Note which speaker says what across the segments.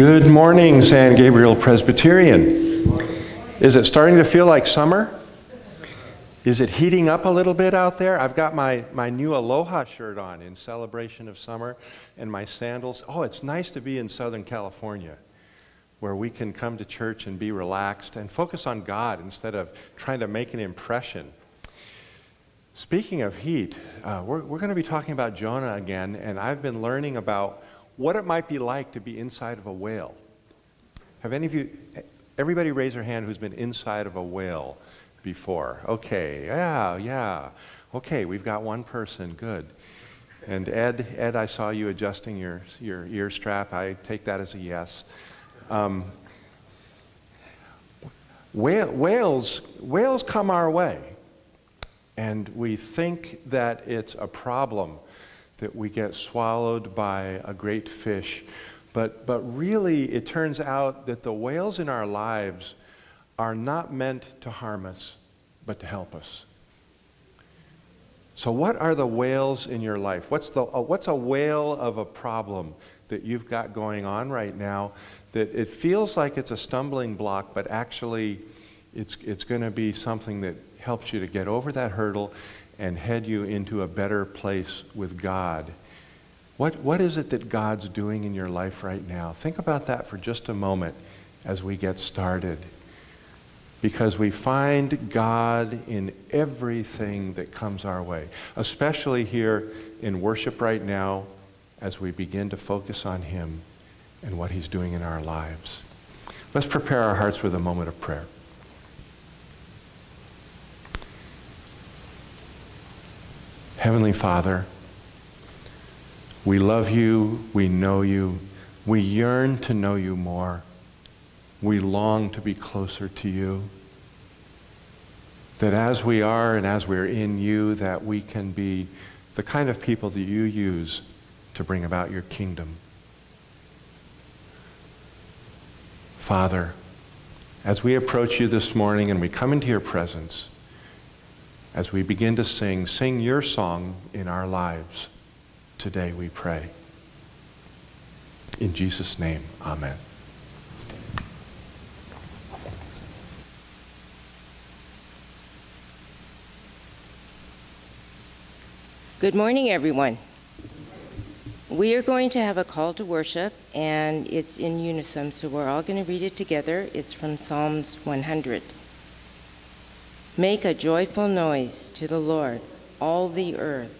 Speaker 1: Good morning, San Gabriel Presbyterian. Is it starting to feel like summer? Is it heating up a little bit out there? I've got my, my new Aloha shirt on in celebration of summer and my sandals. Oh, it's nice to be in Southern California where we can come to church and be relaxed and focus on God instead of trying to make an impression. Speaking of heat, uh, we're, we're going to be talking about Jonah again, and I've been learning about what it might be like to be inside of a whale. Have any of you, everybody raise their hand who's been inside of a whale before? Okay, yeah, yeah. Okay, we've got one person, good. And Ed, Ed, I saw you adjusting your, your ear strap. I take that as a yes. Um, whales, whales come our way, and we think that it's a problem that we get swallowed by a great fish. But, but really, it turns out that the whales in our lives are not meant to harm us, but to help us. So, what are the whales in your life? What's, the, uh, what's a whale of a problem that you've got going on right now that it feels like it's a stumbling block, but actually it's, it's going to be something that helps you to get over that hurdle and head you into a better place with God. What, what is it that God's doing in your life right now? Think about that for just a moment as we get started. Because we find God in everything that comes our way, especially here in worship right now as we begin to focus on Him and what He's doing in our lives. Let's prepare our hearts with a moment of prayer. Heavenly Father, we love you, we know you, we yearn to know you more, we long to be closer to you. That as we are and as we're in you, that we can be the kind of people that you use to bring about your kingdom. Father, as we approach you this morning and we come into your presence, as we begin to sing, sing your song in our lives. Today we pray. In Jesus' name, amen.
Speaker 2: Good morning, everyone. We are going to have a call to worship, and it's in unison, so we're all going to read it together. It's from Psalms 100. Make a joyful noise to the Lord, all the earth.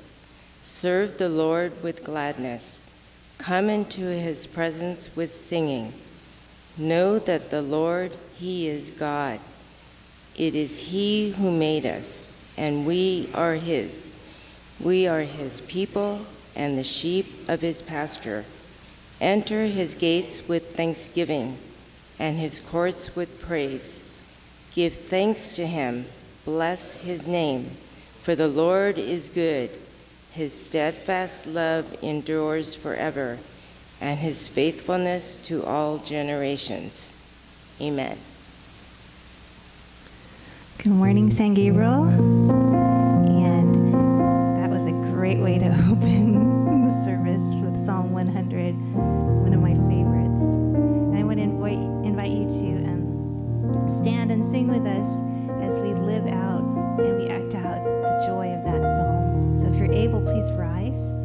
Speaker 2: Serve the Lord with gladness. Come into his presence with singing. Know that the Lord, he is God. It is he who made us, and we are his. We are his people and the sheep of his pasture. Enter his gates with thanksgiving and his courts with praise. Give thanks to him Bless his name, for the Lord is good. His steadfast love endures forever, and his faithfulness to all generations. Amen.
Speaker 3: Good morning, San Gabriel. And that was a great way to open the service with Psalm 100, one of my favorites. And I would invite, invite you to um, stand and sing with us we act out the joy of that psalm. So if you're able, please rise.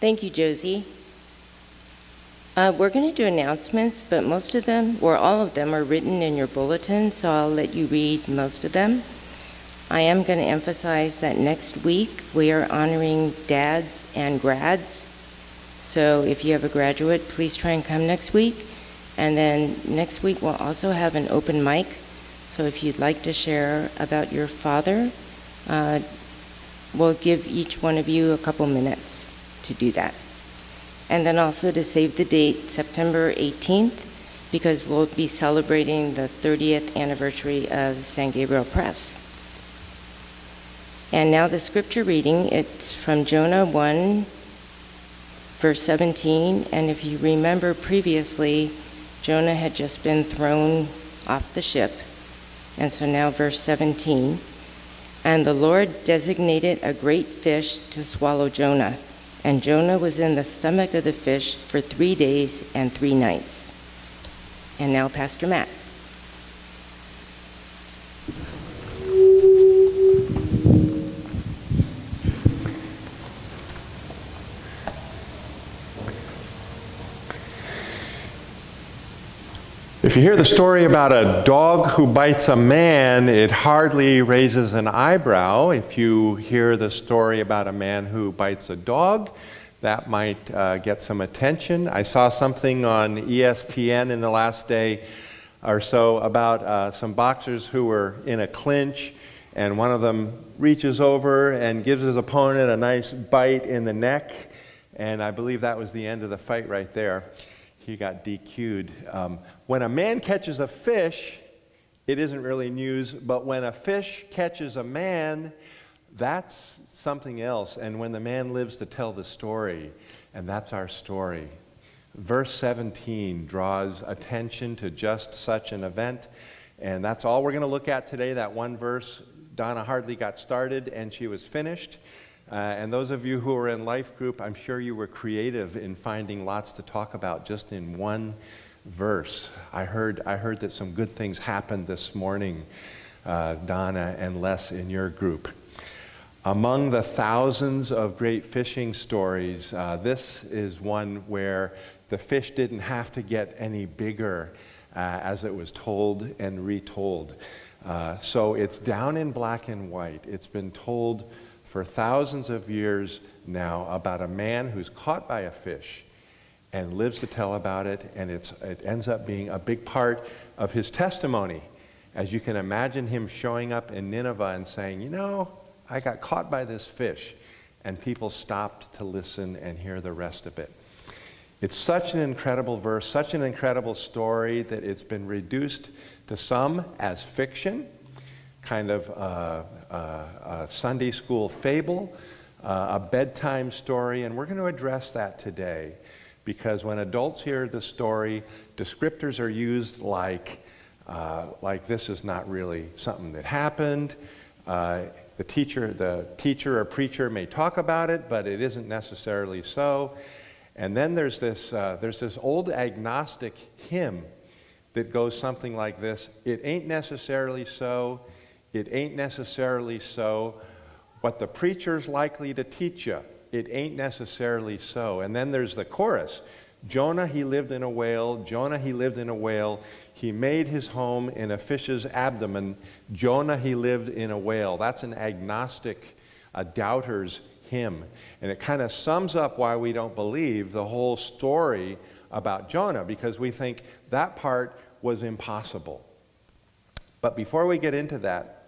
Speaker 2: Thank you, Josie. Uh, we're going to do announcements, but most of them, or all of them, are written in your bulletin, so I'll let you read most of them. I am going to emphasize that next week we are honoring dads and grads. So if you have a graduate, please try and come next week. And then next week we'll also have an open mic. So if you'd like to share about your father, uh, we'll give each one of you a couple minutes to do that. And then also to save the date, September 18th, because we'll be celebrating the 30th anniversary of San Gabriel Pres. And now the scripture reading, it's from Jonah 1, verse 17. And if you remember previously, Jonah had just been thrown off the ship. And so now, verse 17. And the Lord designated a great fish to swallow Jonah. And Jonah was in the stomach of the fish for three days and three nights. And now, Pastor Matt.
Speaker 1: If you hear the story about a dog who bites a man, it hardly raises an eyebrow. If you hear the story about a man who bites a dog, that might uh, get some attention. I saw something on ESPN in the last day or so about uh, some boxers who were in a clinch, and one of them reaches over and gives his opponent a nice bite in the neck, and I believe that was the end of the fight right there. He got DQ'd. Um, when a man catches a fish, it isn't really news, but when a fish catches a man, that's something else. And when the man lives to tell the story, and that's our story. Verse 17 draws attention to just such an event, and that's all we're going to look at today. That one verse, Donna hardly got started and she was finished. Uh, and those of you who are in life group, I'm sure you were creative in finding lots to talk about just in one verse. I heard, I heard that some good things happened this morning, uh, Donna and Les, in your group. Among the thousands of great fishing stories, uh, this is one where the fish didn't have to get any bigger uh, as it was told and retold. Uh, so it's down in black and white. It's been told for thousands of years now about a man who's caught by a fish and lives to tell about it, and it's, it ends up being a big part of his testimony. As you can imagine him showing up in Nineveh and saying, You know, I got caught by this fish, and people stopped to listen and hear the rest of it. It's such an incredible verse, such an incredible story that it's been reduced to some as fiction, kind of a, a, a Sunday school fable, uh, a bedtime story, and we're going to address that today because when adults hear the story, descriptors are used like, uh, like this is not really something that happened. Uh, the teacher, the teacher or preacher may talk about it, but it isn't necessarily so. And then there's this, uh, there's this old agnostic hymn that goes something like this It ain't necessarily so, it ain't necessarily so. What the preacher's likely to teach you, it ain't necessarily so. And then there's the chorus Jonah, he lived in a whale. Jonah, he lived in a whale. He made his home in a fish's abdomen. Jonah, he lived in a whale. That's an agnostic, a doubter's hymn. And it kind of sums up why we don't believe the whole story about Jonah, because we think that part was impossible. But before we get into that,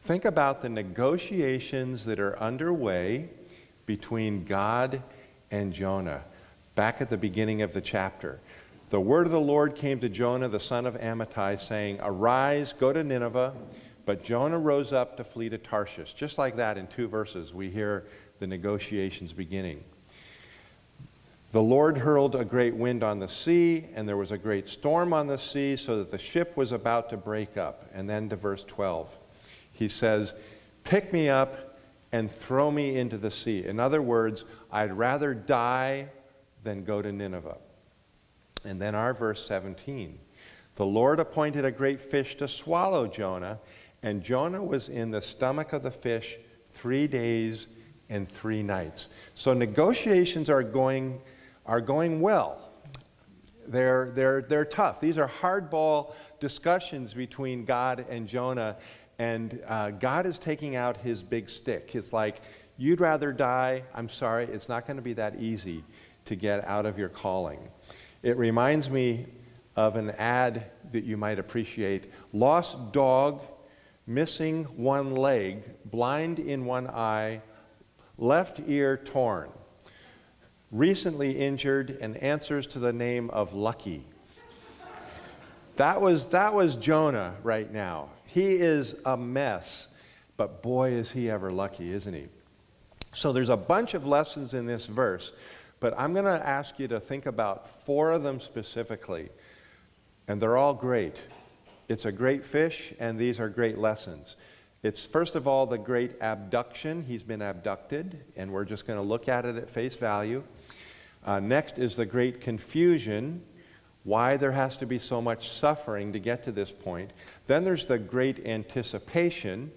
Speaker 1: Think about the negotiations that are underway between God and Jonah back at the beginning of the chapter. The word of the Lord came to Jonah, the son of Amittai, saying, Arise, go to Nineveh. But Jonah rose up to flee to Tarshish. Just like that, in two verses, we hear the negotiations beginning. The Lord hurled a great wind on the sea, and there was a great storm on the sea, so that the ship was about to break up. And then to verse 12, he says, Pick me up and throw me into the sea. In other words, I'd rather die than go to Nineveh. And then our verse 17 The Lord appointed a great fish to swallow Jonah, and Jonah was in the stomach of the fish three days and three nights. So negotiations are going are going well. They're, they're, they're tough. These are hardball discussions between God and Jonah, and uh, God is taking out his big stick. It's like, you'd rather die. I'm sorry, it's not going to be that easy to get out of your calling. It reminds me of an ad that you might appreciate Lost dog, missing one leg, blind in one eye, left ear torn recently injured and answers to the name of Lucky. That was, that was Jonah right now. He is a mess, but boy, is he ever lucky, isn't he? So there's a bunch of lessons in this verse, but I'm going to ask you to think about four of them specifically, and they're all great. It's a great fish, and these are great lessons. It's first of all the great abduction. He's been abducted, and we're just going to look at it at face value. Uh, next is the great confusion, why there has to be so much suffering to get to this point. Then there's the great anticipation,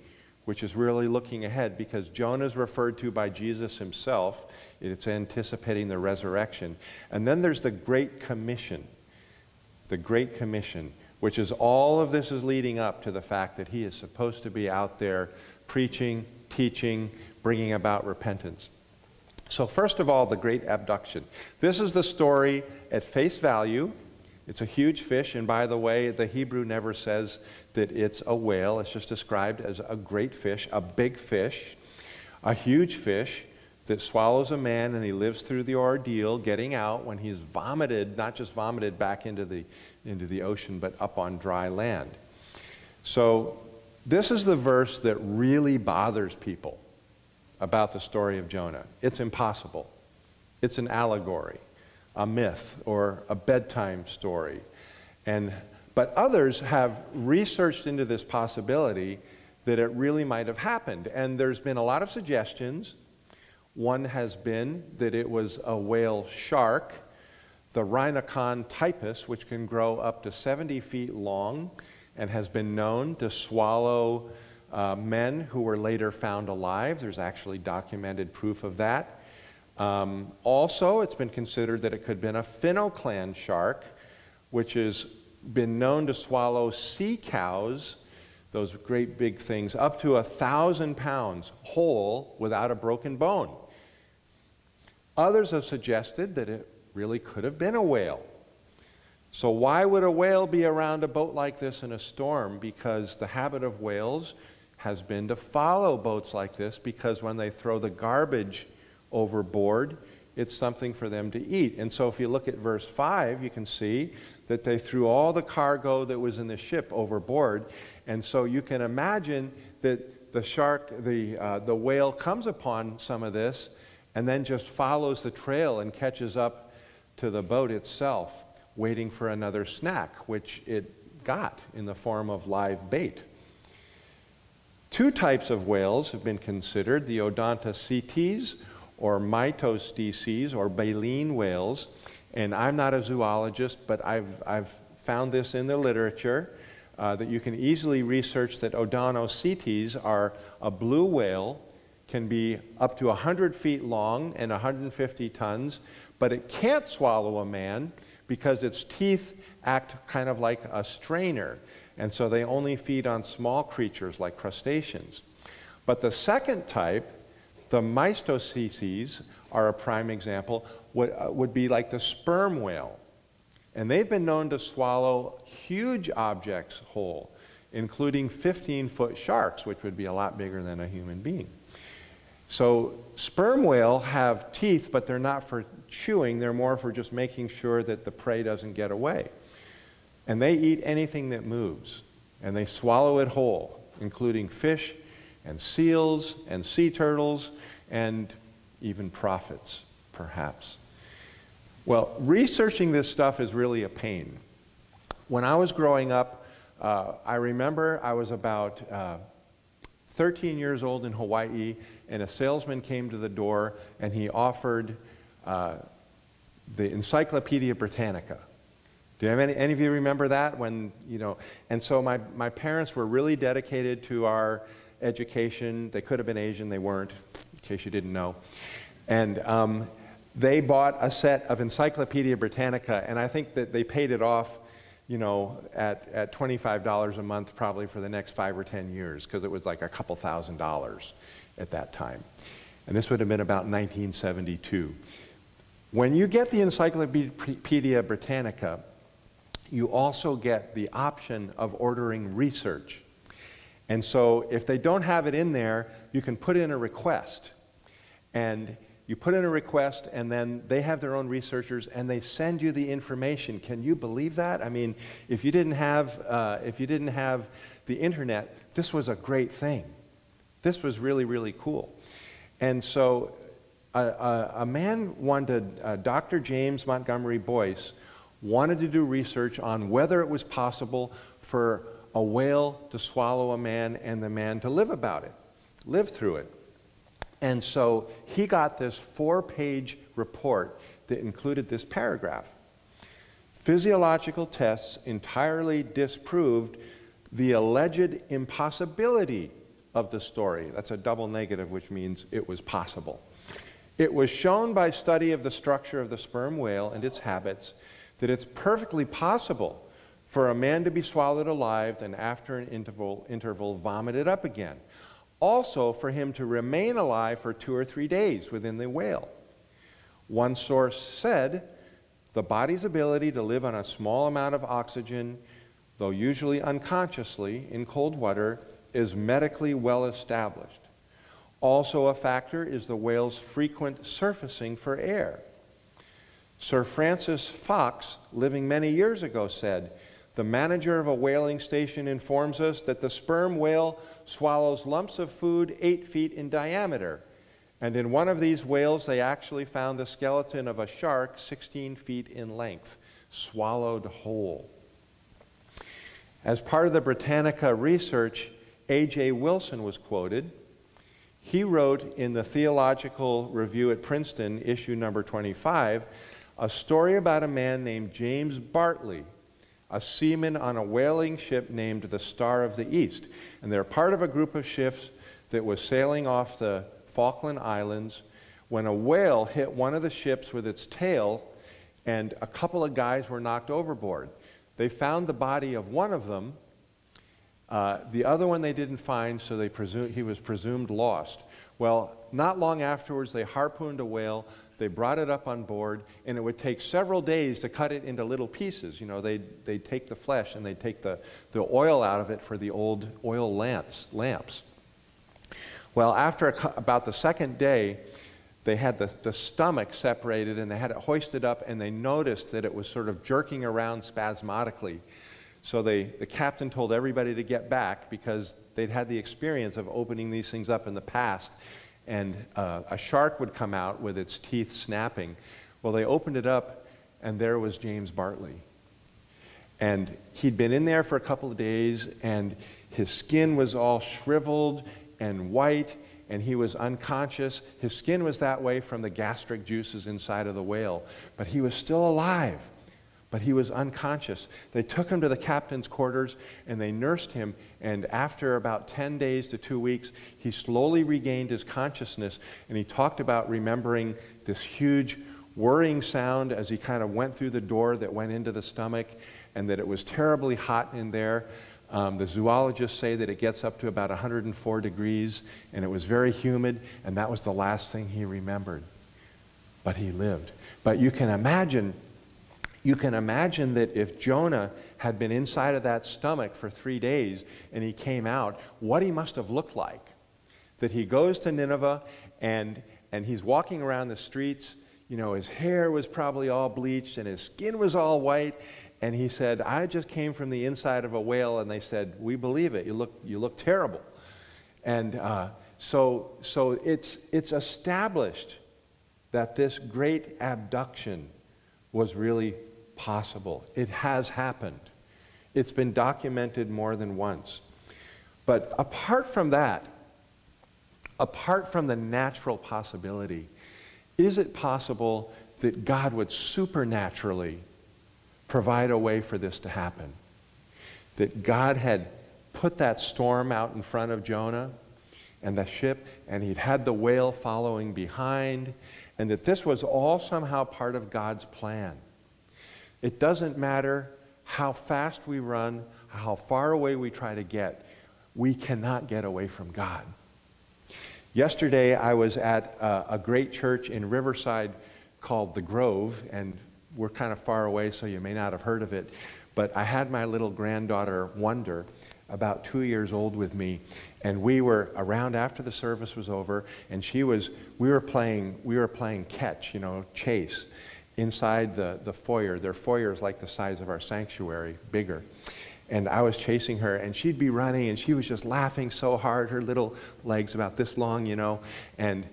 Speaker 1: which is really looking ahead because Jonah is referred to by Jesus himself. It's anticipating the resurrection. And then there's the Great Commission. The Great Commission, which is all of this is leading up to the fact that he is supposed to be out there preaching, teaching, bringing about repentance. So, first of all, the great abduction. This is the story at face value. It's a huge fish, and by the way, the Hebrew never says that it's a whale. It's just described as a great fish, a big fish, a huge fish that swallows a man, and he lives through the ordeal, getting out when he's vomited, not just vomited back into the, into the ocean, but up on dry land. So, this is the verse that really bothers people about the story of Jonah. It's impossible. It's an allegory, a myth, or a bedtime story. And, but others have researched into this possibility that it really might have happened. And there's been a lot of suggestions. One has been that it was a whale shark, the Rhincodon typus, which can grow up to 70 feet long and has been known to swallow uh, men who were later found alive. There's actually documented proof of that. Um, also, it's been considered that it could have been a phenoclan shark, which has been known to swallow sea cows, those great big things, up to a thousand pounds whole without a broken bone. Others have suggested that it really could have been a whale. So, why would a whale be around a boat like this in a storm? Because the habit of whales has been to follow boats like this because when they throw the garbage overboard, it's something for them to eat. And so if you look at verse 5, you can see that they threw all the cargo that was in the ship overboard. And so you can imagine that the shark, the, uh, the whale comes upon some of this and then just follows the trail and catches up to the boat itself, waiting for another snack, which it got in the form of live bait. Two types of whales have been considered the Odontocetes or Mysticetes or baleen whales. And I'm not a zoologist, but I've, I've found this in the literature uh, that you can easily research that Odontocetes are a blue whale, can be up to 100 feet long and 150 tons, but it can't swallow a man because its teeth act kind of like a strainer and so they only feed on small creatures like crustaceans. But the second type, the Mysticetes, are a prime example, would, uh, would be like the sperm whale. And they've been known to swallow huge objects whole. including 15 foot sharks, which would be a lot bigger than a human being. So, sperm whale have teeth, but they're not for chewing, they're more for just making sure that the prey doesn't get away. And they eat anything that moves, and they swallow it whole, including fish and seals and sea turtles and even prophets, perhaps. Well, researching this stuff is really a pain. When I was growing up, uh, I remember I was about uh, 13 years old in Hawaii, and a salesman came to the door and he offered uh, the Encyclopedia Britannica. Do you have any, any of you remember that? When, you know, and so my, my parents were really dedicated to our education. They could have been Asian, they weren't, in case you didn't know. And um, they bought a set of Encyclopedia Britannica, and I think that they paid it off, you know, at, at $25 a month probably for the next five or 10 years, because it was like a couple thousand dollars at that time. And this would have been about 1972. When you get the Encyclopedia Britannica, you also get the option of ordering research. And so if they don't have it in there, you can put in a request. And you put in a request, and then they have their own researchers, and they send you the information. Can you believe that? I mean, if you didn't have, uh, if you didn't have the internet, this was a great thing. This was really, really cool. And so a, a, a man wanted, uh, Dr. James Montgomery Boice wanted to do research on whether it was possible for a whale to swallow a man and the man to live about it, live through it. And so he got this four page report that included this paragraph. Physiological tests entirely disproved the alleged impossibility of the story. That's a double negative, which means it was possible. It was shown by study of the structure of the sperm whale and its habits that it's perfectly possible for a man to be swallowed alive and after an interval, interval vomited up again also for him to remain alive for two or three days within the whale. One source said the body's ability to live on a small amount of oxygen, though usually unconsciously in cold water, is medically well established. Also, a factor is the whale's frequent surfacing for air. Sir Francis Fox, living many years ago, said, The manager of a whaling station informs us that the sperm whale swallows lumps of food eight feet in diameter. And in one of these whales, they actually found the skeleton of a shark 16 feet in length, swallowed whole. As part of the Britannica research, A.J. Wilson was quoted. He wrote in the Theological Review at Princeton, issue number 25, a story about a man named James Bartley a seaman on a whaling ship named the Star of the East. And they're part of a group of ships that was sailing off the Falkland Islands when a whale hit one of the ships with its tail, and a couple of guys were knocked overboard. They found the body of one of them. Uh, the other one they didn't find, so they presume, he was presumed lost. Well, not long afterwards, they harpooned a whale. They brought it up on board, and it would take several days to cut it into little pieces. You know, they'd, they'd take the flesh and they'd take the, the oil out of it for the old oil lamps. lamps. Well, after a, about the second day, they had the, the stomach separated and they had it hoisted up, and they noticed that it was sort of jerking around spasmodically. So they, the captain told everybody to get back because they'd had the experience of opening these things up in the past and uh, a shark would come out with its teeth snapping. Well, they opened it up, and there was James Bartley. And he'd been in there for a couple of days, and his skin was all shriveled and white, and he was unconscious. His skin was that way from the gastric juices inside of the whale, but he was still alive but he was unconscious. They took him to the captain's quarters and they nursed him. And after about 10 days to two weeks, he slowly regained his consciousness. And he talked about remembering this huge whirring sound as he kind of went through the door that went into the stomach and that it was terribly hot in there. Um, the zoologists say that it gets up to about 104 degrees and it was very humid, and that was the last thing he remembered. But he lived. But you can imagine you can imagine that if Jonah had been inside of that stomach for three days and he came out, what he must have looked like. That he goes to Nineveh and, and he's walking around the streets. You know, his hair was probably all bleached and his skin was all white. And he said, I just came from the inside of a whale. And they said, We believe it. You look, you look terrible. And uh, so, so it's, it's established that this great abduction was really possible. It has happened. It's been documented more than once. But apart from that, apart from the natural possibility, is it possible that God would supernaturally provide a way for this to happen? That God had put that storm out in front of Jonah and the ship, and he'd had the whale following behind, and that this was all somehow part of God's plan. It doesn't matter how fast we run, how far away we try to get, we cannot get away from God. Yesterday, I was at a, a great church in Riverside called The Grove, and we're kind of far away, so you may not have heard of it. But I had my little granddaughter, Wonder, about two years old with me, and we were around after the service was over, and she was, we were playing, we were playing catch, you know, chase inside the, the foyer. Their foyer is like the size of our sanctuary, bigger. And I was chasing her, and she'd be running, and she was just laughing so hard, her little legs about this long, you know. And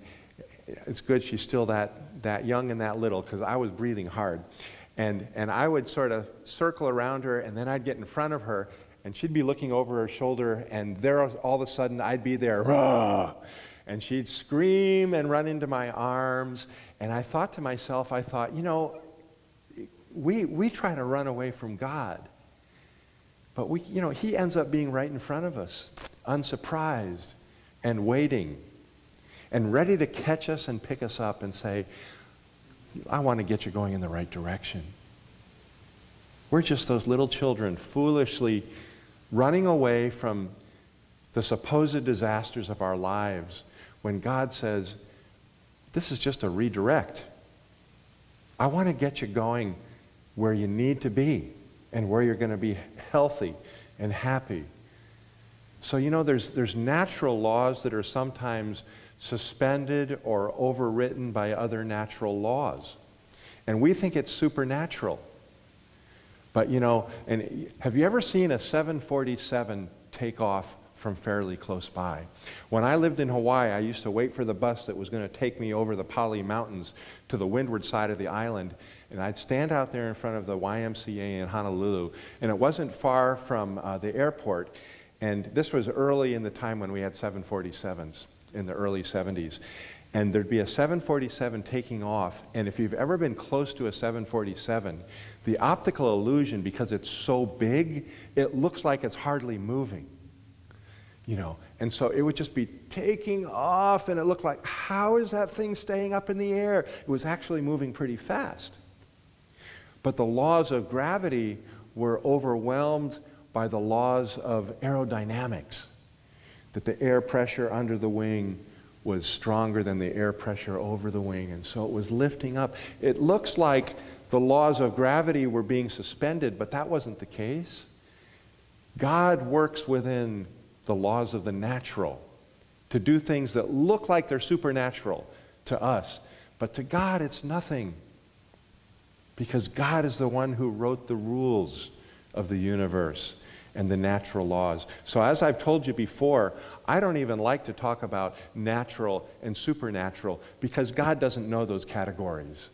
Speaker 1: it's good she's still that, that young and that little, because I was breathing hard. And, and I would sort of circle around her, and then I'd get in front of her, and she'd be looking over her shoulder, and there all of a sudden I'd be there, Rah! and she'd scream and run into my arms, and I thought to myself, I thought, you know, we, we try to run away from God. But we, you know, he ends up being right in front of us, unsurprised and waiting and ready to catch us and pick us up and say, I want to get you going in the right direction. We're just those little children foolishly running away from the supposed disasters of our lives when God says, this is just a redirect. I want to get you going where you need to be and where you're going to be healthy and happy. So, you know, there's, there's natural laws that are sometimes suspended or overwritten by other natural laws. And we think it's supernatural. But, you know, and have you ever seen a 747 take off from fairly close by. When I lived in Hawaii, I used to wait for the bus that was going to take me over the Pali Mountains to the windward side of the island. And I'd stand out there in front of the YMCA in Honolulu. And it wasn't far from uh, the airport. And this was early in the time when we had 747s in the early 70s. And there'd be a 747 taking off. And if you've ever been close to a 747, the optical illusion, because it's so big, it looks like it's hardly moving you know. And so it would just be taking off, and it looked like, how is that thing staying up in the air? It was actually moving pretty fast. But the laws of gravity were overwhelmed by the laws of aerodynamics, that the air pressure under the wing was stronger than the air pressure over the wing, and so it was lifting up. It looks like the laws of gravity were being suspended, but that wasn't the case. God works within the laws of the natural, to do things that look like they're supernatural to us. But to God, it's nothing. Because God is the one who wrote the rules of the universe and the natural laws. So, as I've told you before, I don't even like to talk about natural and supernatural because God doesn't know those categories.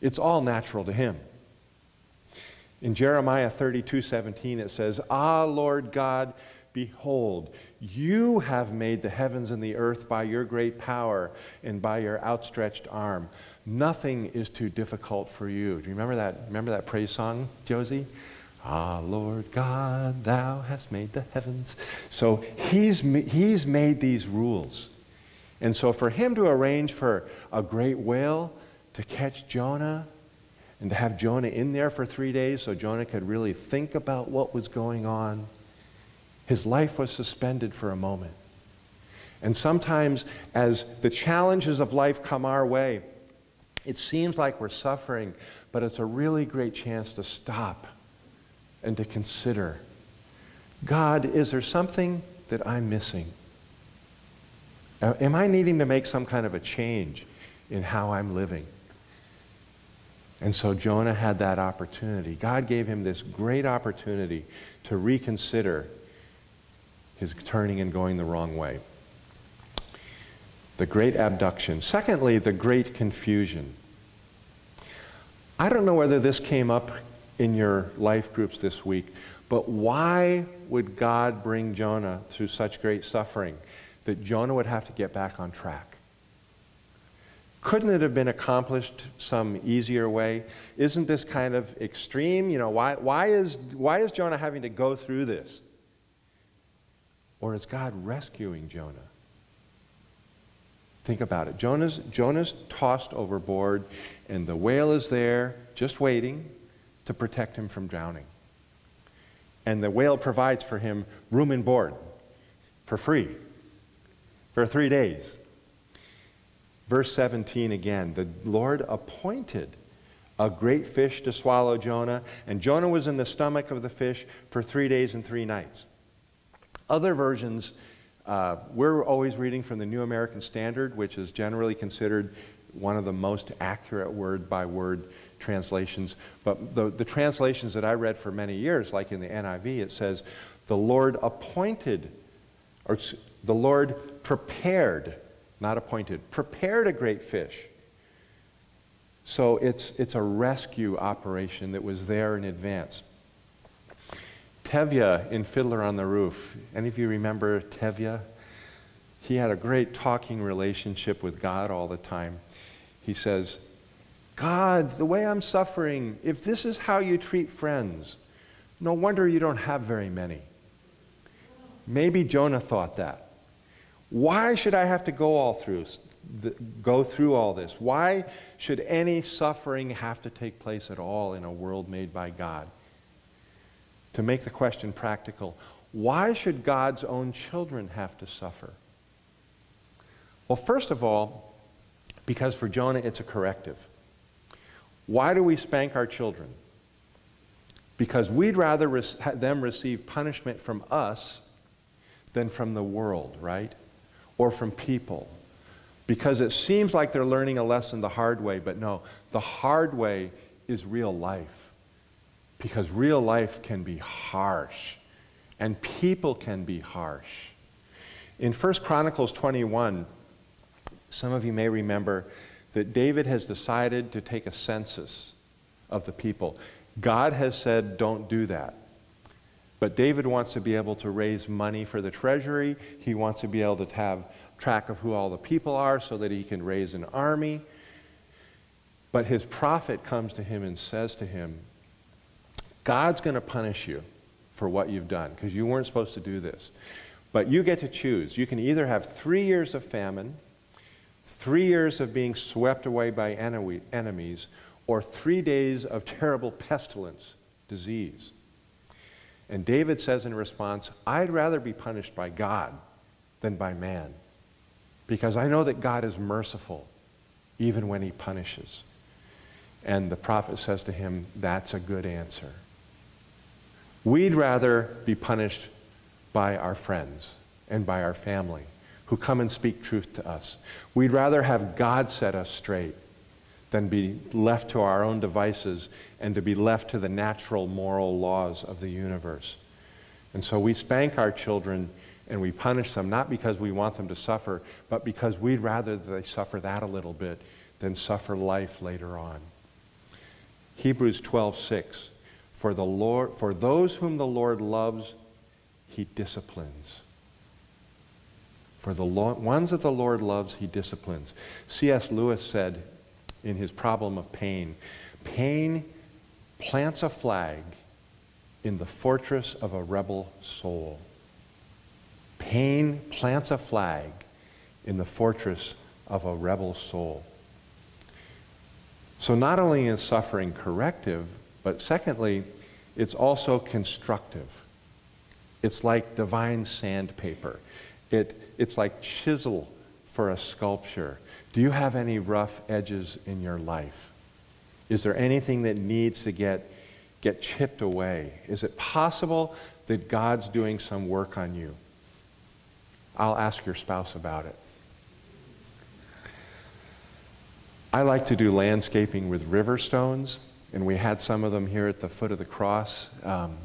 Speaker 1: It's all natural to Him. In Jeremiah 32 17, it says, Ah, Lord God, Behold, you have made the heavens and the earth by your great power and by your outstretched arm. Nothing is too difficult for you. Do you remember that? Remember that praise song, Josie? Ah, Lord God, thou hast made the heavens. So he's, he's made these rules. And so for him to arrange for a great whale to catch Jonah and to have Jonah in there for three days so Jonah could really think about what was going on his life was suspended for a moment. And sometimes, as the challenges of life come our way, it seems like we're suffering, but it's a really great chance to stop and to consider God, is there something that I'm missing? Am I needing to make some kind of a change in how I'm living? And so Jonah had that opportunity. God gave him this great opportunity to reconsider his turning and going the wrong way. The great abduction. Secondly, the great confusion. I don't know whether this came up in your life groups this week, but why would God bring Jonah through such great suffering that Jonah would have to get back on track? Couldn't it have been accomplished some easier way? Isn't this kind of extreme? You know, why, why, is, why is Jonah having to go through this? Or is God rescuing Jonah? Think about it. Jonah's, Jonah's tossed overboard, and the whale is there just waiting to protect him from drowning. And the whale provides for him room and board for free for three days. Verse 17 again the Lord appointed a great fish to swallow Jonah, and Jonah was in the stomach of the fish for three days and three nights. Other versions, uh, we're always reading from the New American Standard, which is generally considered one of the most accurate word by word translations. But the, the translations that I read for many years, like in the NIV, it says, the Lord appointed, or the Lord prepared, not appointed, prepared a great fish. So it's, it's a rescue operation that was there in advance. Tevye in Fiddler on the Roof. Any of you remember Tevye? He had a great talking relationship with God all the time. He says, God, the way I'm suffering, if this is how you treat friends, no wonder you don't have very many. Maybe Jonah thought that. Why should I have to go all through go through all this? Why should any suffering have to take place at all in a world made by God? To make the question practical, why should God's own children have to suffer? Well, first of all, because for Jonah it's a corrective. Why do we spank our children? Because we'd rather res- them receive punishment from us than from the world, right? Or from people. Because it seems like they're learning a lesson the hard way, but no, the hard way is real life. Because real life can be harsh, and people can be harsh. In 1 Chronicles 21, some of you may remember that David has decided to take a census of the people. God has said, don't do that. But David wants to be able to raise money for the treasury. He wants to be able to have track of who all the people are so that he can raise an army. But his prophet comes to him and says to him, God's going to punish you for what you've done because you weren't supposed to do this. But you get to choose. You can either have three years of famine three years of being swept away by enemies, or three days of terrible pestilence, disease. And David says in response, I'd rather be punished by God than by man, because I know that God is merciful even when he punishes. And the prophet says to him, That's a good answer. We'd rather be punished by our friends and by our family who come and speak truth to us. We'd rather have God set us straight than be left to our own devices and to be left to the natural moral laws of the universe. And so we spank our children and we punish them not because we want them to suffer, but because we'd rather they suffer that a little bit than suffer life later on. Hebrews 12:6 For the Lord for those whom the Lord loves he disciplines for the ones that the Lord loves, he disciplines. C.S. Lewis said in his problem of pain pain plants a flag in the fortress of a rebel soul. Pain plants a flag in the fortress of a rebel soul. So not only is suffering corrective, but secondly, it's also constructive. It's like divine sandpaper. It, it's like chisel for a sculpture. Do you have any rough edges in your life? Is there anything that needs to get, get chipped away? Is it possible that God's doing some work on you? I'll ask your spouse about it. I like to do landscaping with river stones, and we had some of them here at the foot of the cross um,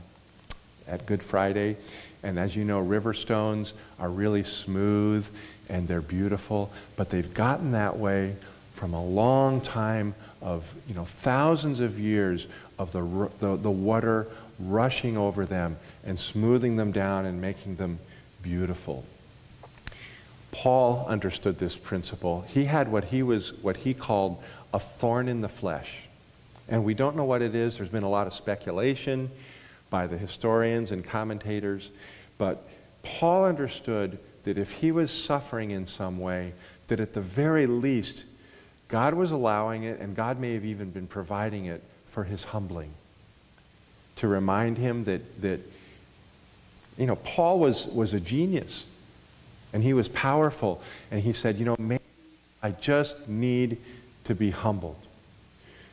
Speaker 1: at Good Friday. And as you know, river stones are really smooth and they're beautiful, but they've gotten that way from a long time of, you know, thousands of years of the, the, the water rushing over them and smoothing them down and making them beautiful. Paul understood this principle. He had what he was what he called a thorn in the flesh. And we don't know what it is. There's been a lot of speculation by the historians and commentators, but Paul understood that if he was suffering in some way, that at the very least God was allowing it and God may have even been providing it for his humbling. To remind him that that you know, Paul was, was a genius. And he was powerful. And he said, You know, maybe I just need to be humbled.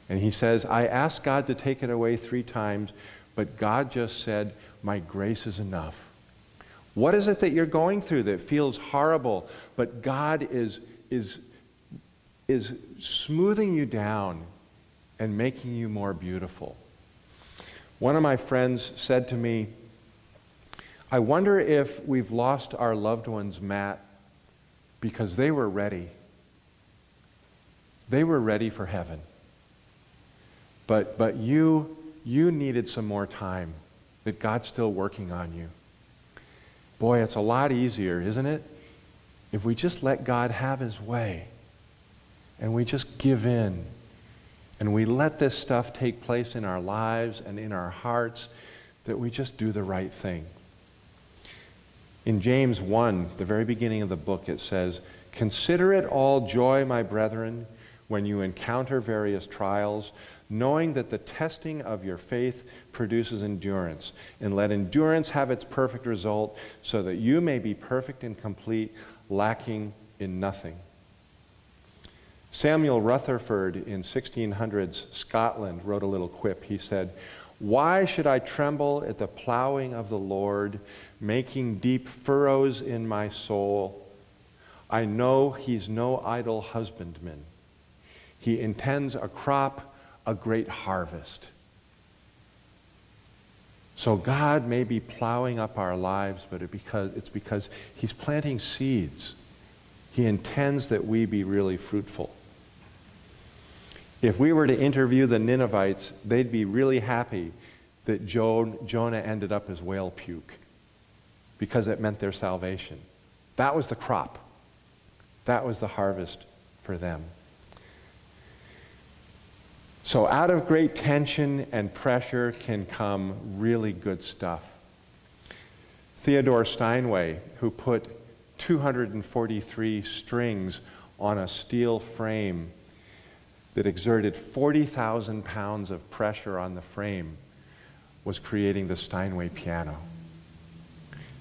Speaker 1: And he says, I asked God to take it away three times, but God just said, My grace is enough. What is it that you're going through that feels horrible, but God is, is, is smoothing you down and making you more beautiful? One of my friends said to me, I wonder if we've lost our loved ones, Matt, because they were ready. They were ready for heaven. But, but you, you needed some more time, that God's still working on you. Boy, it's a lot easier, isn't it? If we just let God have his way and we just give in and we let this stuff take place in our lives and in our hearts, that we just do the right thing. In James 1, the very beginning of the book, it says, Consider it all joy, my brethren, when you encounter various trials, knowing that the testing of your faith produces endurance. And let endurance have its perfect result, so that you may be perfect and complete, lacking in nothing. Samuel Rutherford in 1600s Scotland wrote a little quip. He said, Why should I tremble at the plowing of the Lord? making deep furrows in my soul. I know he's no idle husbandman. He intends a crop, a great harvest. So God may be plowing up our lives, but it because, it's because he's planting seeds. He intends that we be really fruitful. If we were to interview the Ninevites, they'd be really happy that Jonah ended up as whale puke because it meant their salvation. That was the crop. That was the harvest for them. So, out of great tension and pressure can come really good stuff. Theodore Steinway, who put 243 strings on a steel frame that exerted 40,000 pounds of pressure on the frame, was creating the Steinway piano.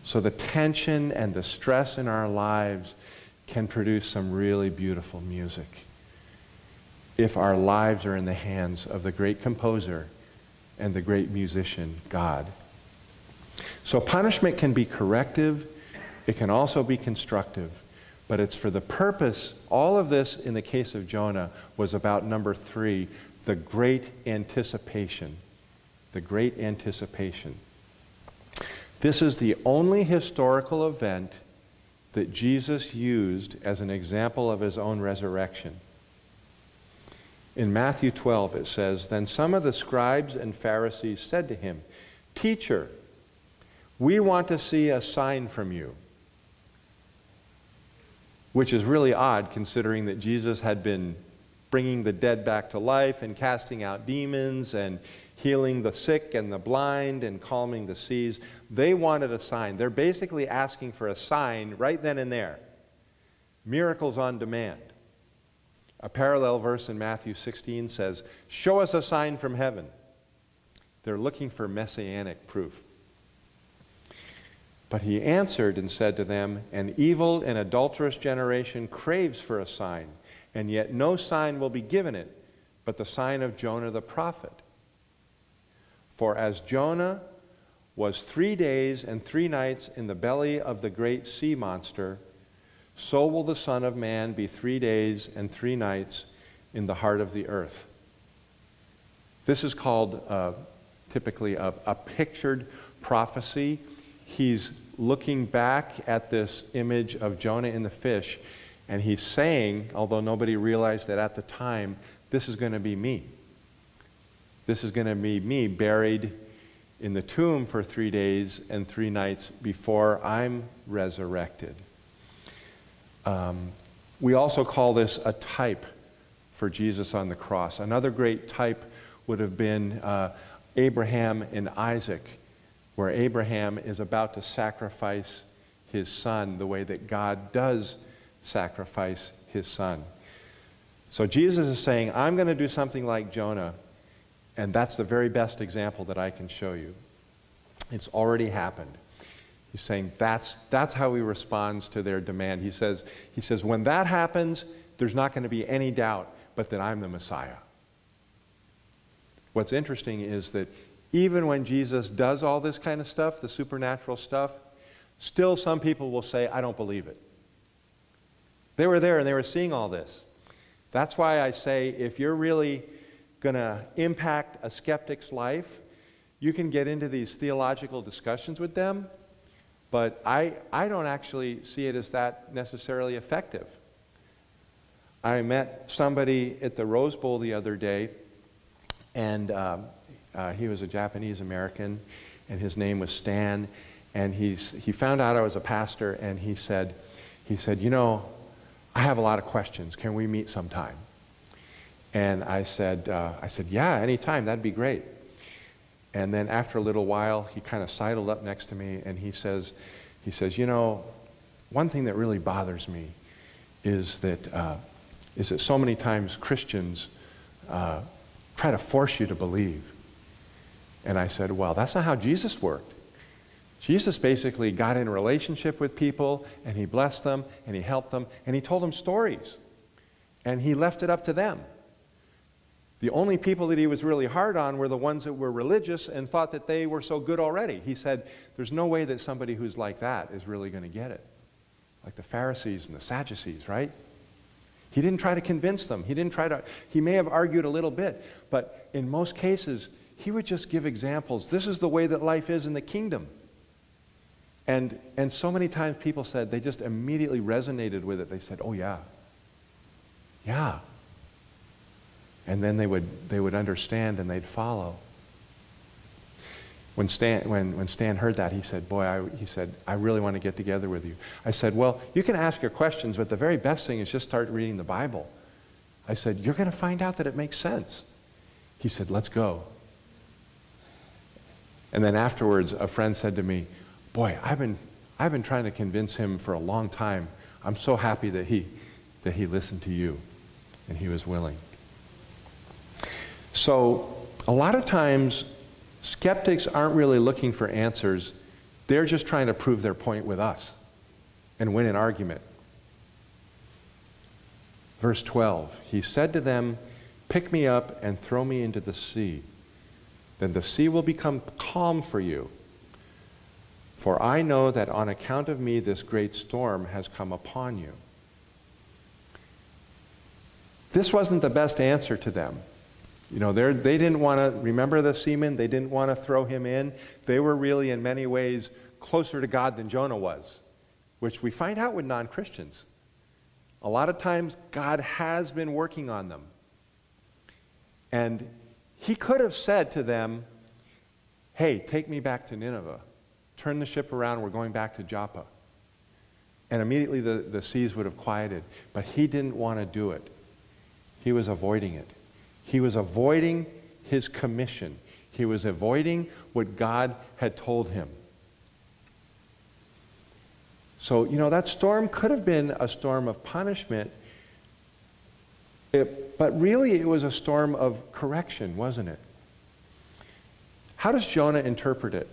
Speaker 1: So the tension and the stress in our lives can produce some really beautiful music if our lives are in the hands of the great composer and the great musician, God. So punishment can be corrective, it can also be constructive, but it's for the purpose, all of this in the case of Jonah was about number three, the great anticipation. The great anticipation. This is the only historical event that Jesus used as an example of his own resurrection. In Matthew 12, it says, Then some of the scribes and Pharisees said to him, Teacher, we want to see a sign from you. Which is really odd considering that Jesus had been bringing the dead back to life and casting out demons and healing the sick and the blind and calming the seas. They wanted a sign. They're basically asking for a sign right then and there. Miracles on demand. A parallel verse in Matthew 16 says, Show us a sign from heaven. They're looking for messianic proof. But he answered and said to them, An evil and adulterous generation craves for a sign, and yet no sign will be given it but the sign of Jonah the prophet. For as Jonah was three days and three nights in the belly of the great sea monster, so will the Son of Man be three days and three nights in the heart of the earth. This is called uh, typically a, a pictured prophecy. He's looking back at this image of Jonah in the fish, and he's saying, although nobody realized that at the time, this is going to be me. This is going to be me buried in the tomb for three days and three nights before I'm resurrected. Um, we also call this a type for Jesus on the cross. Another great type would have been uh, Abraham and Isaac, where Abraham is about to sacrifice his son the way that God does sacrifice his son. So Jesus is saying, I'm going to do something like Jonah, and that's the very best example that I can show you. It's already happened. He's saying that's, that's how he responds to their demand. He says, he says, when that happens, there's not going to be any doubt but that I'm the Messiah. What's interesting is that even when Jesus does all this kind of stuff, the supernatural stuff, still some people will say, I don't believe it. They were there and they were seeing all this. That's why I say if you're really going to impact a skeptic's life, you can get into these theological discussions with them, but I, I don't actually see it as that necessarily effective. I met somebody at the Rose Bowl the other day, and um, uh, he was a Japanese American, and his name was Stan. And he's, he found out I was a pastor, and he said, he said, you know, I have a lot of questions. Can we meet sometime? And I said, uh, I said, yeah, anytime. That'd be great. And then after a little while, he kind of sidled up next to me, and he says, he says, you know, one thing that really bothers me is that, uh, is that so many times Christians uh, try to force you to believe. And I said, well, that's not how Jesus worked. Jesus basically got in a relationship with people and he blessed them and he helped them and he told them stories. And he left it up to them. The only people that he was really hard on were the ones that were religious and thought that they were so good already. He said, There's no way that somebody who's like that is really going to get it. Like the Pharisees and the Sadducees, right? He didn't try to convince them. He didn't try to, he may have argued a little bit, but in most cases, he would just give examples. This is the way that life is in the kingdom. And, and so many times people said, they just immediately resonated with it. They said, oh, yeah. Yeah. And then they would, they would understand and they'd follow. When Stan, when, when Stan heard that, he said, Boy, I, he said, I really want to get together with you. I said, Well, you can ask your questions, but the very best thing is just start reading the Bible. I said, You're going to find out that it makes sense. He said, Let's go. And then afterwards, a friend said to me, Boy, I've been, I've been trying to convince him for a long time. I'm so happy that he, that he listened to you and he was willing. So, a lot of times, skeptics aren't really looking for answers. They're just trying to prove their point with us and win an argument. Verse 12 He said to them, Pick me up and throw me into the sea. Then the sea will become calm for you. For I know that on account of me this great storm has come upon you. This wasn't the best answer to them. You know, they didn't want to, remember the seaman, They didn't want to throw him in. They were really, in many ways, closer to God than Jonah was, which we find out with non Christians. A lot of times, God has been working on them. And he could have said to them, Hey, take me back to Nineveh. Turn the ship around. We're going back to Joppa. And immediately the, the seas would have quieted. But he didn't want to do it, he was avoiding it. He was avoiding his commission, he was avoiding what God had told him. So, you know, that storm could have been a storm of punishment, it, but really it was a storm of correction, wasn't it? How does Jonah interpret it?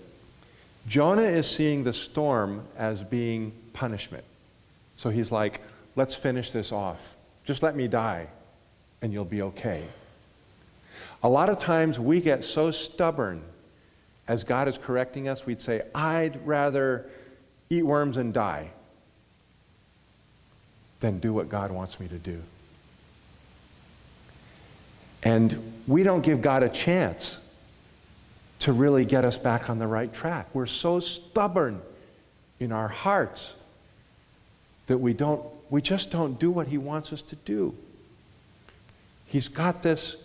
Speaker 1: Jonah is seeing the storm as being punishment. So he's like, let's finish this off. Just let me die, and you'll be okay. A lot of times we get so stubborn as God is correcting us, we'd say, I'd rather eat worms and die than do what God wants me to do. And we don't give God a chance to really get us back on the right track. We're so stubborn in our hearts that we don't we just don't do what he wants us to do. He's got this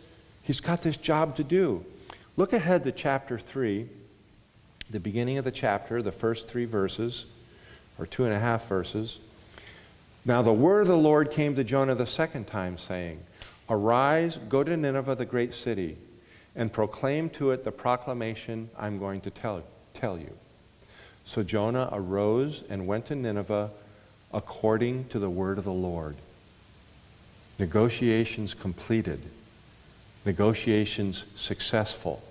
Speaker 1: he's got this job to do. Look ahead to chapter 3, the beginning of the chapter, the first three verses, or two and a half verses. Now the word of the Lord came to Jonah the second time, saying, Arise, go to Nineveh, the great city, and proclaim to it the proclamation I'm going to tell, tell you. So Jonah arose and went to Nineveh according to the word of the Lord. Negotiations completed. Negotiations successful.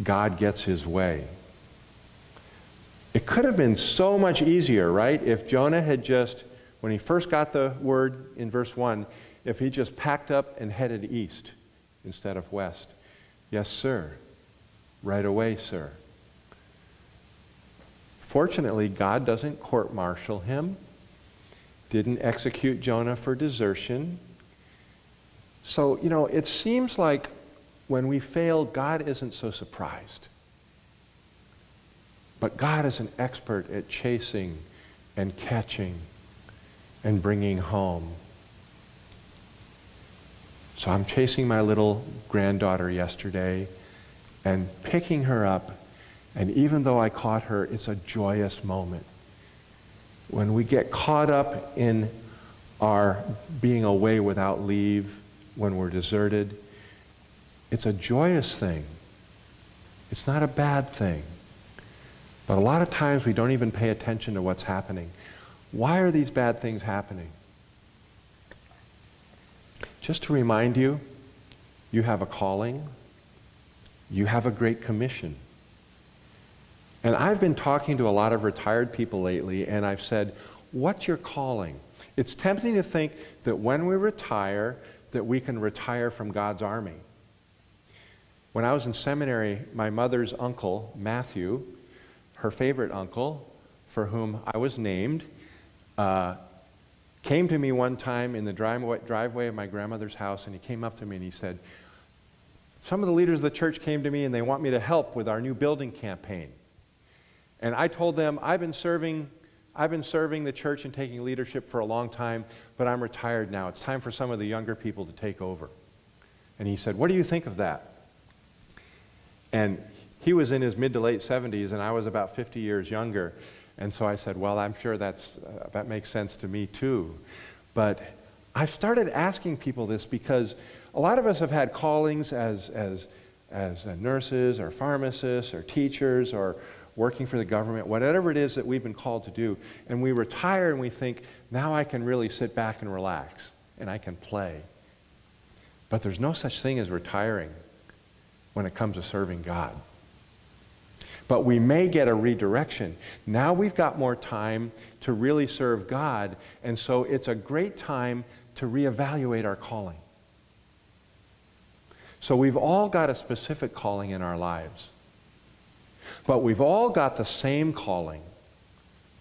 Speaker 1: God gets his way. It could have been so much easier, right? If Jonah had just, when he first got the word in verse 1, if he just packed up and headed east instead of west. Yes, sir. Right away, sir. Fortunately, God doesn't court martial him, didn't execute Jonah for desertion. So, you know, it seems like when we fail, God isn't so surprised. But God is an expert at chasing and catching and bringing home. So I'm chasing my little granddaughter yesterday and picking her up. And even though I caught her, it's a joyous moment. When we get caught up in our being away without leave, when we're deserted, it's a joyous thing. It's not a bad thing. But a lot of times we don't even pay attention to what's happening. Why are these bad things happening? Just to remind you, you have a calling, you have a great commission. And I've been talking to a lot of retired people lately, and I've said, What's your calling? It's tempting to think that when we retire, that we can retire from God's army. When I was in seminary, my mother's uncle, Matthew, her favorite uncle, for whom I was named, uh, came to me one time in the driveway of my grandmother's house, and he came up to me and he said, Some of the leaders of the church came to me and they want me to help with our new building campaign. And I told them, I've been serving. I've been serving the church and taking leadership for a long time, but I'm retired now. It's time for some of the younger people to take over. And he said, What do you think of that? And he was in his mid to late 70s, and I was about 50 years younger. And so I said, well, I'm sure that's, uh, that makes sense to me too. But I've started asking people this because a lot of us have had callings as, as, as nurses or pharmacists or teachers or working for the government, whatever it is that we've been called to do. And we retire and we think, now I can really sit back and relax and I can play. But there's no such thing as retiring when it comes to serving God but we may get a redirection. Now we've got more time to really serve God, and so it's a great time to reevaluate our calling. So we've all got a specific calling in our lives, but we've all got the same calling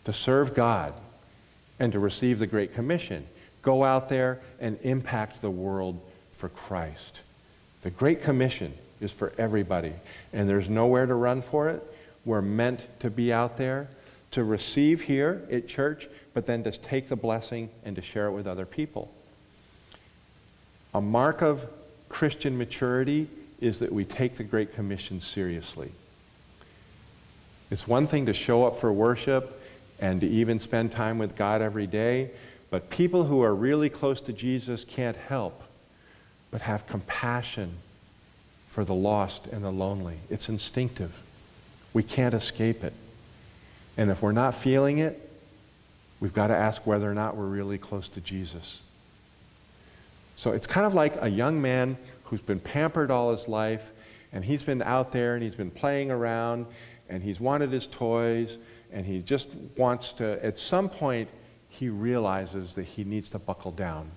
Speaker 1: to serve God and to receive the Great Commission. Go out there and impact the world for Christ. The Great Commission is for everybody, and there's nowhere to run for it. We're meant to be out there, to receive here at church, but then to take the blessing and to share it with other people. A mark of Christian maturity is that we take the Great Commission seriously. It's one thing to show up for worship and to even spend time with God every day, but people who are really close to Jesus can't help but have compassion for the lost and the lonely. It's instinctive. We can't escape it. And if we're not feeling it, we've got to ask whether or not we're really close to Jesus. So it's kind of like a young man who's been pampered all his life, and he's been out there and he's been playing around, and he's wanted his toys, and he just wants to, at some point, he realizes that he needs to buckle down.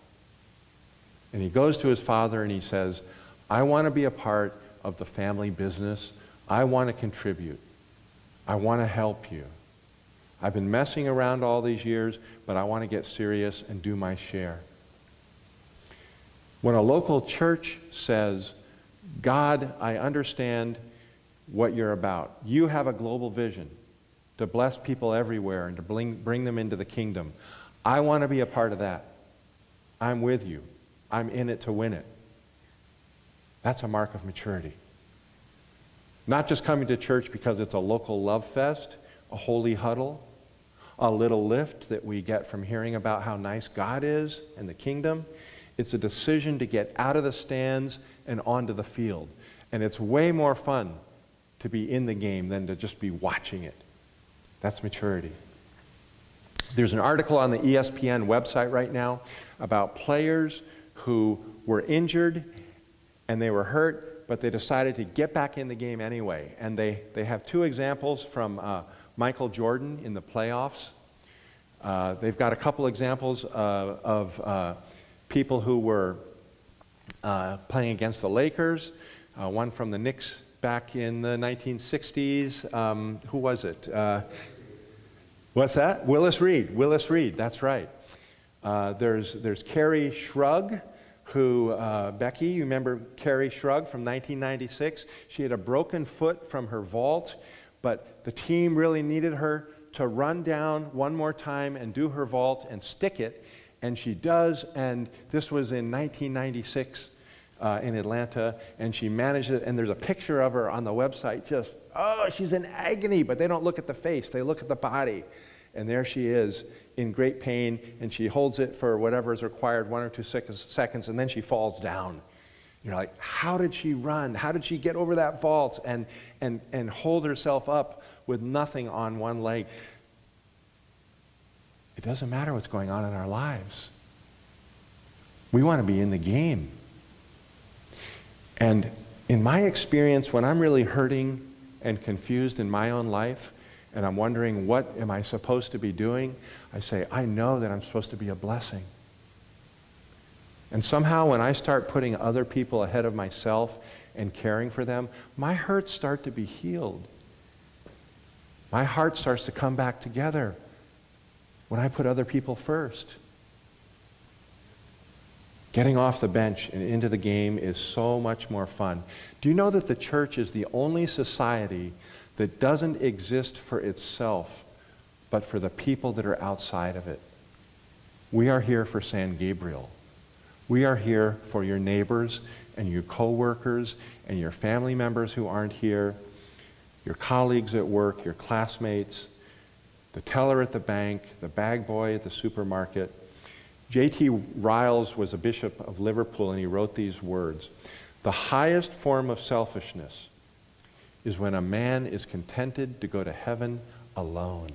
Speaker 1: And he goes to his father and he says, I want to be a part of the family business. I want to contribute. I want to help you. I've been messing around all these years, but I want to get serious and do my share. When a local church says, God, I understand what you're about. You have a global vision to bless people everywhere and to bring, bring them into the kingdom. I want to be a part of that. I'm with you. I'm in it to win it. That's a mark of maturity. Not just coming to church because it's a local love fest, a holy huddle, a little lift that we get from hearing about how nice God is and the kingdom. It's a decision to get out of the stands and onto the field. And it's way more fun to be in the game than to just be watching it. That's maturity. There's an article on the ESPN website right now about players who were injured and they were hurt, but they decided to get back in the game anyway. And they, they have two examples from uh, Michael Jordan in the playoffs. Uh, they've got a couple examples uh, of uh, people who were uh, playing against the Lakers, uh, one from the Knicks back in the 1960s. Um, who was it? Uh, what's that? Willis Reed. Willis Reed, that's right. Uh, there's, there's Kerri Strug, who, uh, Becky, you remember Kerri Strug from 1996? She had a broken foot from her vault, but the team really needed her to run down one more time and do her vault and stick it. And she does, and this was in 1996 uh, in Atlanta, and she managed it. And there's a picture of her on the website, just, oh, she's in agony, but they don't look at the face, they look at the body. And there she is in great pain, and she holds it for whatever is required, one or two sec- seconds, and then she falls down. You're like, how did she run? How did she get over that vault and, and, and hold herself up with nothing on one leg? It doesn't matter what's going on in our lives. We want to be in the game. And in my experience, when I'm really hurting and confused in my own life, and I'm wondering what am I supposed to be doing, I say, I know that I'm supposed to be a blessing. And somehow, when I start putting other people ahead of myself and caring for them, my hurts start to be healed. My heart starts to come back together when I put other people first. Getting off the bench and into the game is so much more fun. Do you know that the church is the only society that doesn't exist for itself, but for the people that are outside of it? We are here for San Gabriel. We are here for your neighbors and your coworkers and your family members who aren't here, your colleagues at work, your classmates, the teller at the bank, the bag boy at the supermarket. J.C. Ryle was a bishop of Liverpool, and he wrote these words The highest form of selfishness is when a man is contented to go to heaven alone.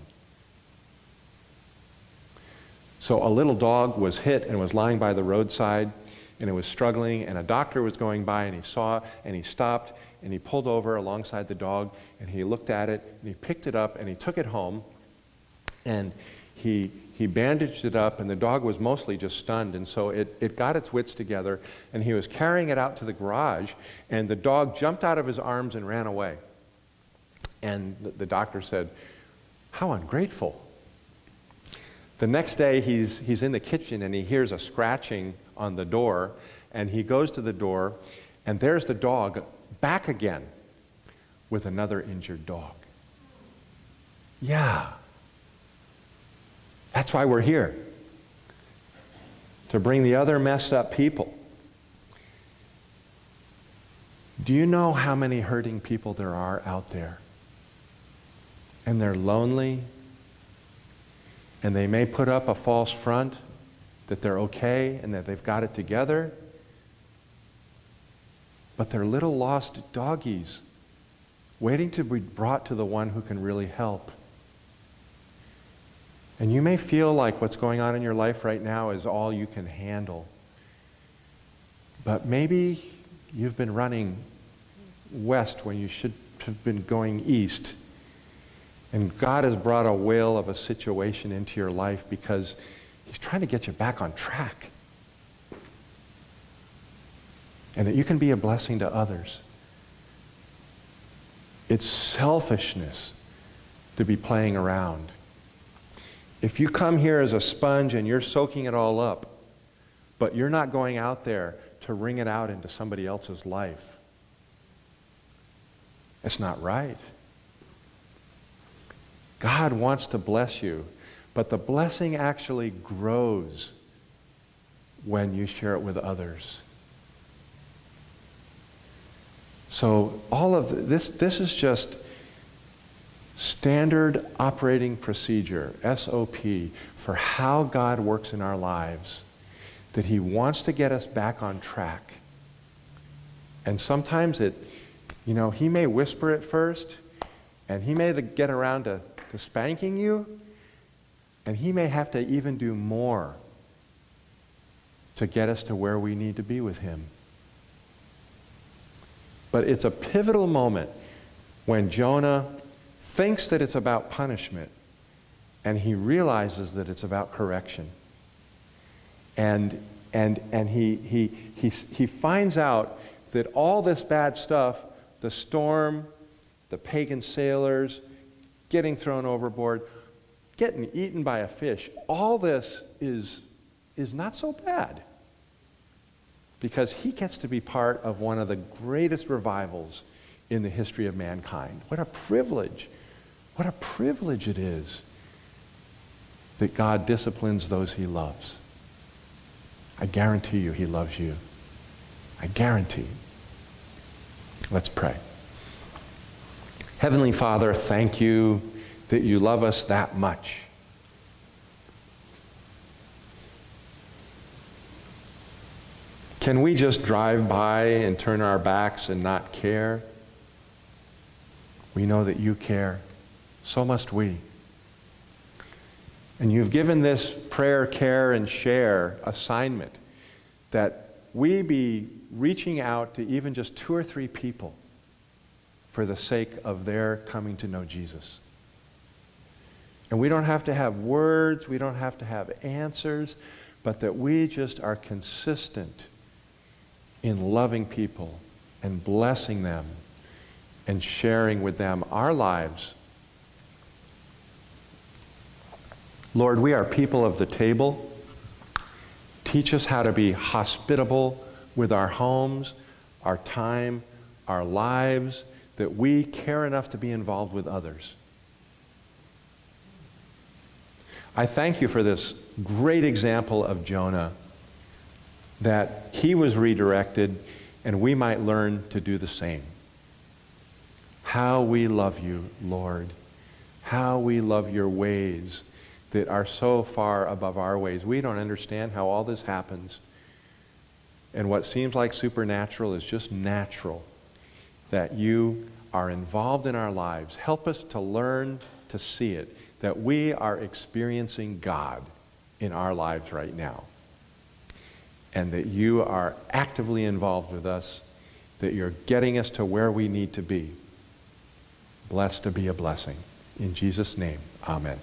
Speaker 1: So a little dog was hit and was lying by the roadside, and it was struggling, and a doctor was going by, and he saw, and he stopped, and he pulled over alongside the dog, and he looked at it, and he picked it up, and he took it home, and he, he bandaged it up, and the dog was mostly just stunned. And so it, it got its wits together, and he was carrying it out to the garage, and the dog jumped out of his arms and ran away. And the, the doctor said, How ungrateful. The next day, he's, he's in the kitchen and he hears a scratching on the door, and he goes to the door, and there's the dog back again with another injured dog. Yeah. That's why we're here. To bring the other messed up people. Do you know how many hurting people there are out there? And they're lonely. And they may put up a false front that they're okay and that they've got it together. But they're little lost doggies waiting to be brought to the one who can really help. And you may feel like what's going on in your life right now is all you can handle. But maybe you've been running west when you should have been going east. And God has brought a whale of a situation into your life because He's trying to get you back on track. and that you can be a blessing to others. It's selfishness to be playing around. If you come here as a sponge and you're soaking it all up, but you're not going out there to wring it out into somebody else's life, it's not right. God wants to bless you, but the blessing actually grows when you share it with others. So all of this, this is just standard operating procedure, SOP, for how God works in our lives, that he wants to get us back on track. And sometimes it, you know, he may whisper it first, and he may get around to, to spanking you, and he may have to even do more to get us to where we need to be with him. But it's a pivotal moment when Jonah thinks that it's about punishment and he realizes that it's about correction. And, and, and he, he, he, he finds out that all this bad stuff, the storm, the pagan sailors, getting thrown overboard, getting eaten by a fish, all this is, is not so bad because he gets to be part of one of the greatest revivals in the history of mankind. What a privilege. What a privilege it is that God disciplines those he loves. I guarantee you he loves you. I guarantee. Let's pray. Heavenly Father, thank you that you love us that much. Can we just drive by and turn our backs and not care? We know that you care. So must we. And you've given this prayer, care, and share assignment that we be reaching out to even just two or three people for the sake of their coming to know Jesus. And we don't have to have words, we don't have to have answers, but that we just are consistent in loving people and blessing them and sharing with them our lives. Lord, we are people of the table. Teach us how to be hospitable with our homes, our time, our lives, that we care enough to be involved with others. I thank you for this great example of Jonah that he was redirected and we might learn to do the same. How we love you, Lord. How we love your ways that are so far above our ways. We don't understand how all this happens. And what seems like supernatural is just natural. That you are involved in our lives. Help us to learn to see it, that we are experiencing God in our lives right now and that you are actively involved with us, that you're getting us to where we need to be. Blessed to be a blessing. In Jesus' name, amen.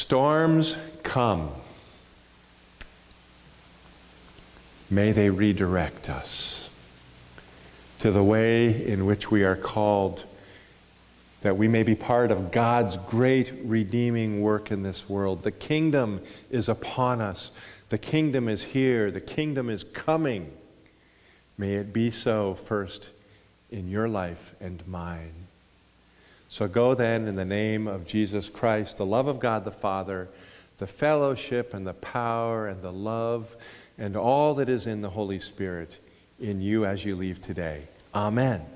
Speaker 1: Storms come. May they redirect us to the way in which we are called, that we may be part of God's great redeeming work in this world. The kingdom is upon us, the kingdom is here, the kingdom is coming. May it be so first in your life and mine. So go then in the name of Jesus Christ, the love of God the Father, the fellowship and the power and the love and all that is in the Holy Spirit in you as you leave today. Amen.